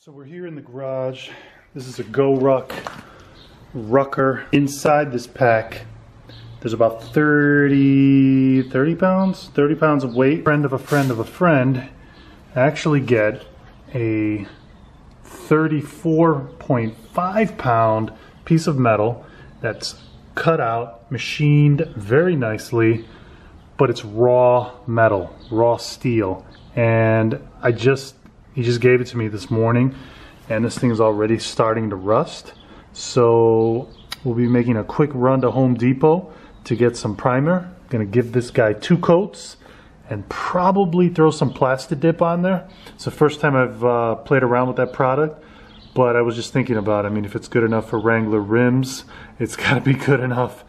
So we're here in the garage. This is a GoRuck Rucker. Inside this pack, there's about 30, 30 pounds, 30 pounds of weight. Friend of a friend of a friend actually get a 34.5 pound piece of metal that's cut out, machined very nicely, but it's raw metal, raw steel. And I just he just gave it to me this morning and this thing is already starting to rust. So we'll be making a quick run to Home Depot to get some primer. Gonna give this guy two coats and probably throw some Plasti Dip on there. It's the first time I've uh, played around with that product, but I was just thinking about, it. I mean, if it's good enough for Wrangler rims, it's gotta be good enough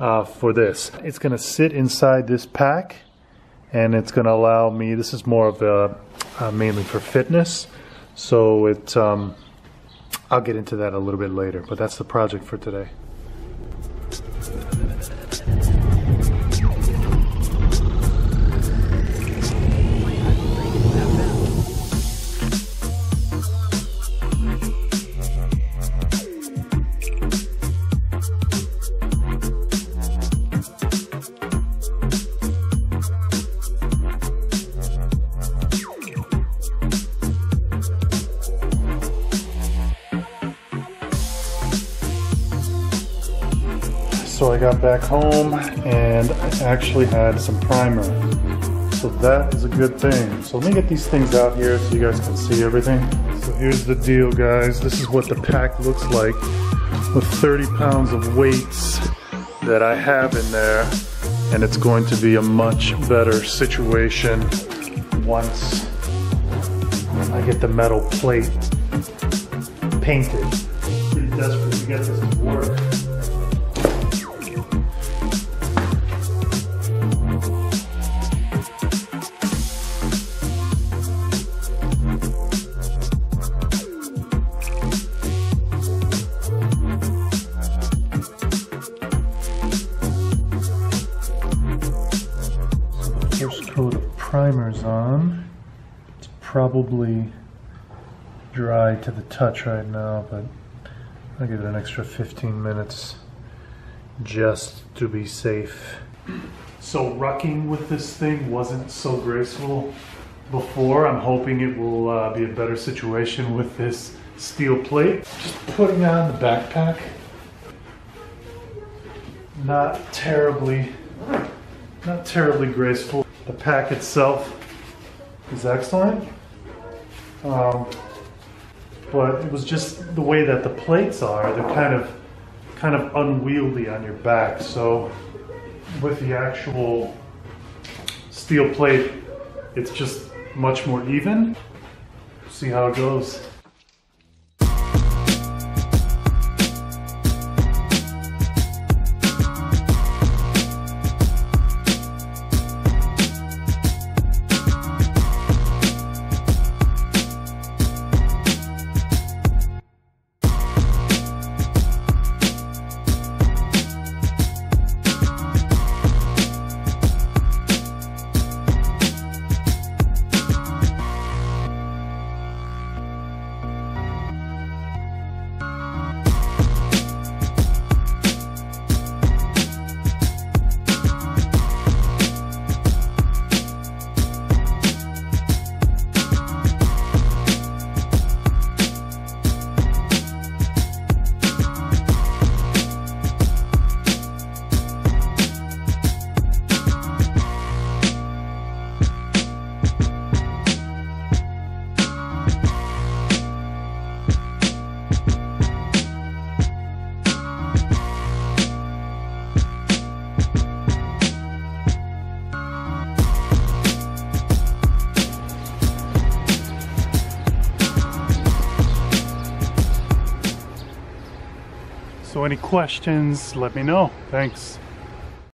uh, for this. It's gonna sit inside this pack and it's gonna allow me, this is more of a uh, mainly for fitness. So it, um, I'll get into that a little bit later, but that's the project for today. So I got back home and I actually had some primer. So that is a good thing. So let me get these things out here so you guys can see everything. So here's the deal guys. This is what the pack looks like with 30 pounds of weights that I have in there. And it's going to be a much better situation once I get the metal plate painted. Pretty desperate to get this to work. Probably dry to the touch right now, but I'll give it an extra 15 minutes just to be safe. So rucking with this thing wasn't so graceful before. I'm hoping it will uh, be a better situation with this steel plate. Just putting on the backpack. Not terribly, not terribly graceful. The pack itself is excellent. Um, but it was just the way that the plates are, they're kind of kind of unwieldy on your back. So with the actual steel plate, it's just much more even. See how it goes. So any questions, let me know. Thanks.